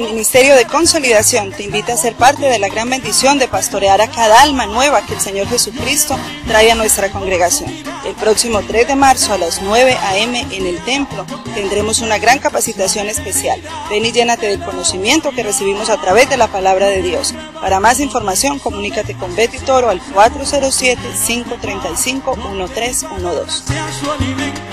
El Ministerio de Consolidación te invita a ser parte de la gran bendición de pastorear a cada alma nueva que el Señor Jesucristo trae a nuestra congregación. El próximo 3 de marzo a las 9 a.m. en el templo tendremos una gran capacitación especial. Ven y llénate del conocimiento que recibimos a través de la palabra de Dios. Para más información, comunícate con Betty Toro al 407-535-1312.